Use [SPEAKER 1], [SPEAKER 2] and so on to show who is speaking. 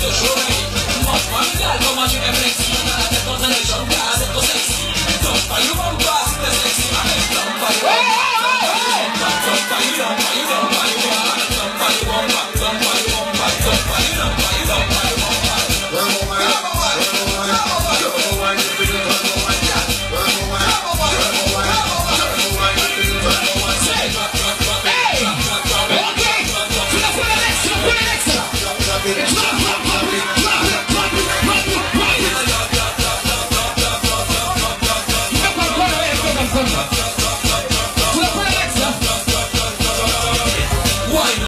[SPEAKER 1] do siódmej Moc mam, albo masz refleksji Na te chodzę żołnierz 你妈